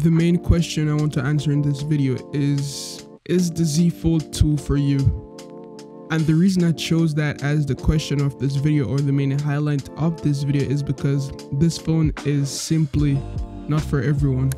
The main question I want to answer in this video is Is the Z Fold 2 for you? And the reason I chose that as the question of this video or the main highlight of this video is because this phone is simply not for everyone.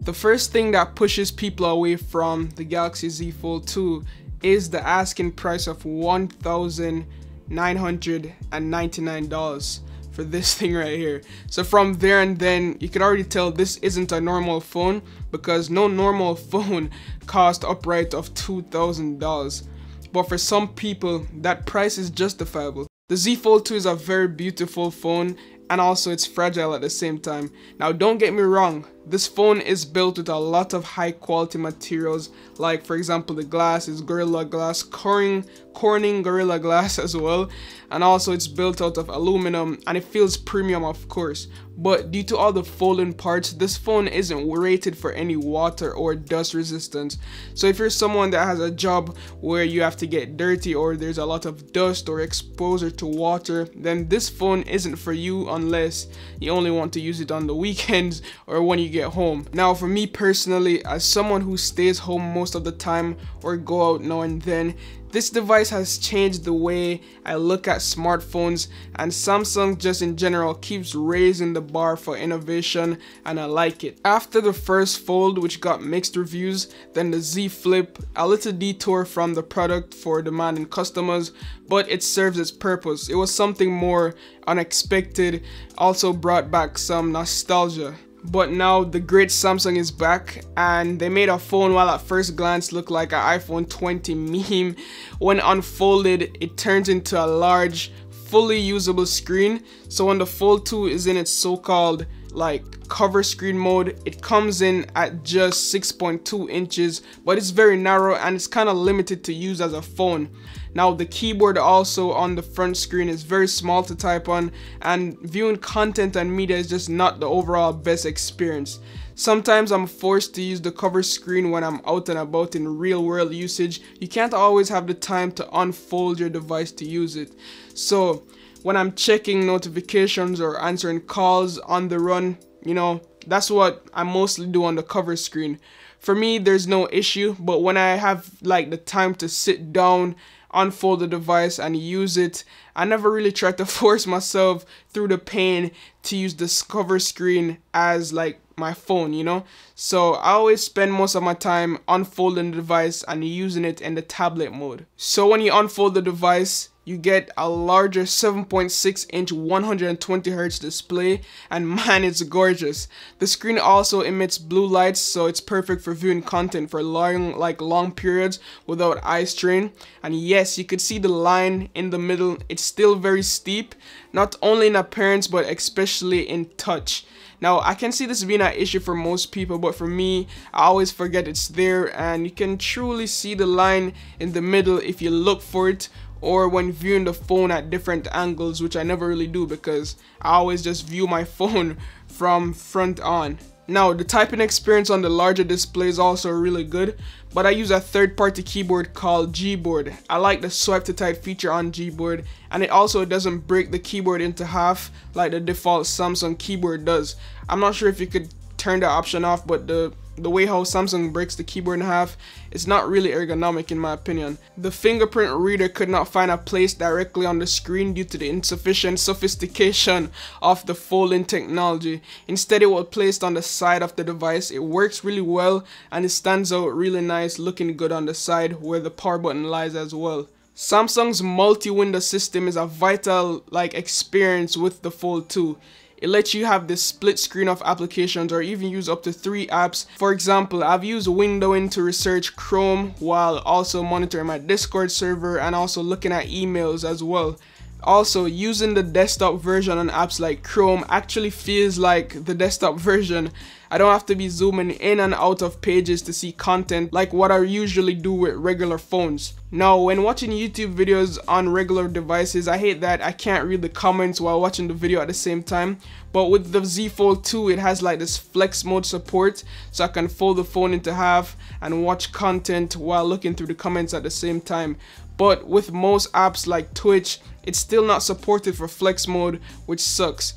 The first thing that pushes people away from the Galaxy Z Fold 2 is the asking price of $1,999 for this thing right here. So from there and then, you can already tell this isn't a normal phone because no normal phone cost upright of $2,000. But for some people, that price is justifiable. The Z Fold 2 is a very beautiful phone and also it's fragile at the same time. Now don't get me wrong, this phone is built with a lot of high quality materials like for example the glass is Gorilla Glass, Corning, Corning Gorilla Glass as well. And also it's built out of aluminum and it feels premium of course. But due to all the folding parts this phone isn't rated for any water or dust resistance. So if you're someone that has a job where you have to get dirty or there's a lot of dust or exposure to water then this phone isn't for you unless you only want to use it on the weekends or when you get home. Now for me personally, as someone who stays home most of the time or go out now and then, this device has changed the way I look at smartphones and Samsung just in general keeps raising the bar for innovation and I like it. After the first fold which got mixed reviews, then the Z Flip, a little detour from the product for demanding customers, but it serves its purpose. It was something more unexpected, also brought back some nostalgia but now the great Samsung is back and they made a phone while at first glance looked like an iPhone 20 meme. When unfolded, it turns into a large, fully usable screen. So when the Fold 2 is in its so-called like cover screen mode it comes in at just 6.2 inches but it's very narrow and it's kind of limited to use as a phone now the keyboard also on the front screen is very small to type on and viewing content and media is just not the overall best experience. Sometimes I'm forced to use the cover screen when I'm out and about in real world usage. You can't always have the time to unfold your device to use it. So when I'm checking notifications or answering calls on the run, you know, that's what I mostly do on the cover screen. For me, there's no issue, but when I have like the time to sit down unfold the device and use it. I never really try to force myself through the pain to use the cover screen as like my phone, you know? So I always spend most of my time unfolding the device and using it in the tablet mode. So when you unfold the device, you get a larger 7.6 inch 120 Hz display and man it's gorgeous. The screen also emits blue lights so it's perfect for viewing content for long like long periods without eye strain and yes you could see the line in the middle it's still very steep not only in appearance but especially in touch. Now, I can see this being an issue for most people, but for me, I always forget it's there and you can truly see the line in the middle if you look for it or when viewing the phone at different angles which I never really do because I always just view my phone from front on. Now the typing experience on the larger display is also really good but I use a third party keyboard called Gboard. I like the swipe to type feature on Gboard and it also doesn't break the keyboard into half like the default Samsung keyboard does. I'm not sure if you could turn that option off but the the way how Samsung breaks the keyboard in half is not really ergonomic in my opinion. The fingerprint reader could not find a place directly on the screen due to the insufficient sophistication of the folding technology. Instead it was placed on the side of the device. It works really well and it stands out really nice looking good on the side where the power button lies as well. Samsung's multi-window system is a vital like experience with the Fold 2. It lets you have this split screen of applications or even use up to three apps. For example, I've used Windowing to research Chrome while also monitoring my Discord server and also looking at emails as well. Also, using the desktop version on apps like Chrome actually feels like the desktop version. I don't have to be zooming in and out of pages to see content like what I usually do with regular phones. Now, when watching YouTube videos on regular devices, I hate that I can't read the comments while watching the video at the same time. But with the Z Fold 2, it has like this flex mode support, so I can fold the phone into half and watch content while looking through the comments at the same time. But with most apps like Twitch, it's still not supported for flex mode, which sucks.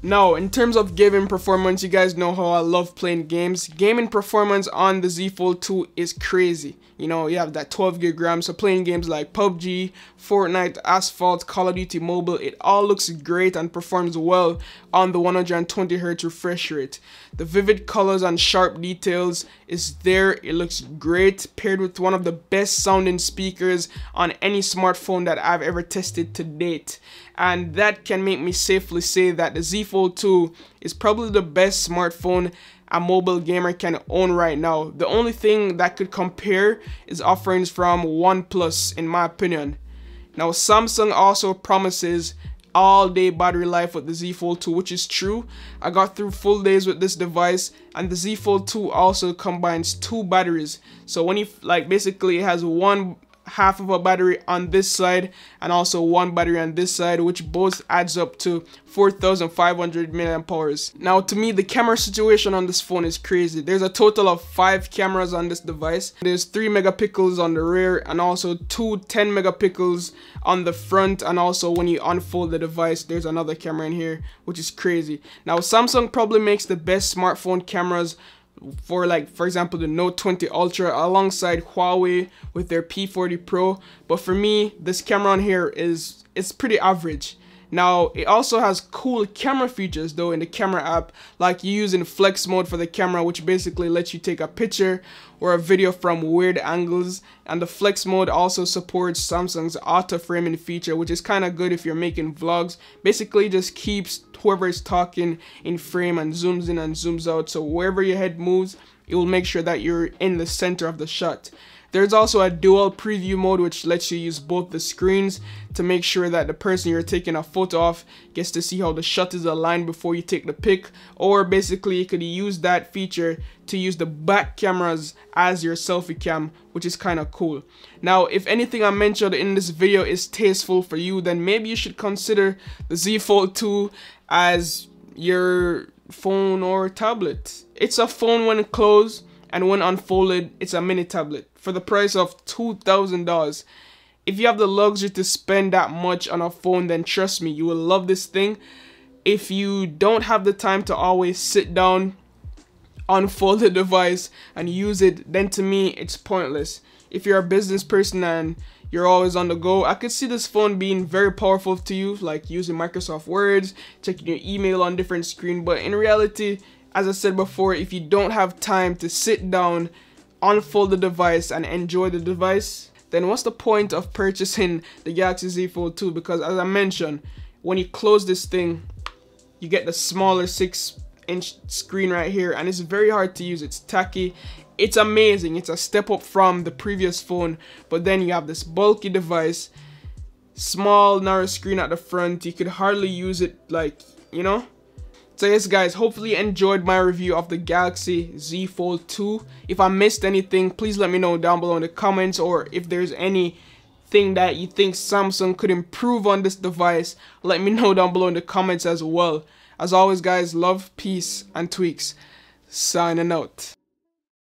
Now, in terms of gaming performance, you guys know how I love playing games. Gaming performance on the Z Fold 2 is crazy. You know, you have that 12 gig RAM, so playing games like PUBG, Fortnite, Asphalt, Call of Duty Mobile, it all looks great and performs well on the 120Hz refresh rate. The vivid colors and sharp details is there, it looks great, paired with one of the best sounding speakers on any smartphone that I've ever tested to date and that can make me safely say that the Z Fold 2 is probably the best smartphone a mobile gamer can own right now. The only thing that could compare is offerings from OnePlus in my opinion. Now Samsung also promises all day battery life with the Z Fold 2 which is true. I got through full days with this device and the Z Fold 2 also combines two batteries. So when you like basically it has one half of a battery on this side and also one battery on this side which both adds up to 4500 milliamp hours now to me the camera situation on this phone is crazy. There's a total of five cameras on this device. There's three megapixels on the rear and also two 10 megapixels on the front. And also when you unfold the device there's another camera in here which is crazy. Now samsung probably makes the best smartphone cameras for like for example the Note 20 Ultra alongside Huawei with their P40 Pro. But for me this camera on here is it's pretty average now, it also has cool camera features though in the camera app, like you use in flex mode for the camera, which basically lets you take a picture or a video from weird angles. And the flex mode also supports Samsung's auto framing feature, which is kind of good if you're making vlogs. Basically just keeps whoever is talking in frame and zooms in and zooms out. So wherever your head moves, it will make sure that you're in the center of the shot. There's also a dual preview mode which lets you use both the screens to make sure that the person you're taking a photo of gets to see how the shot is aligned before you take the pic or basically you could use that feature to use the back cameras as your selfie cam which is kind of cool. Now if anything I mentioned in this video is tasteful for you then maybe you should consider the Z Fold 2 as your phone or tablet. It's a phone when closed and when unfolded it's a mini tablet for the price of $2,000. If you have the luxury to spend that much on a phone then trust me you will love this thing. If you don't have the time to always sit down unfold the device and use it then to me it's pointless. If you're a business person and you're always on the go. I could see this phone being very powerful to you, like using Microsoft Words, checking your email on different screen, but in reality, as I said before, if you don't have time to sit down, unfold the device and enjoy the device, then what's the point of purchasing the Galaxy Z Fold 2? Because as I mentioned, when you close this thing, you get the smaller 6 inch screen right here and it's very hard to use. It's tacky. It's amazing. It's a step up from the previous phone, but then you have this bulky device, small narrow screen at the front. You could hardly use it like, you know? So yes guys, hopefully you enjoyed my review of the Galaxy Z Fold 2. If I missed anything, please let me know down below in the comments or if there's anything that you think Samsung could improve on this device, let me know down below in the comments as well. As always guys, love, peace, and tweaks. Signing out.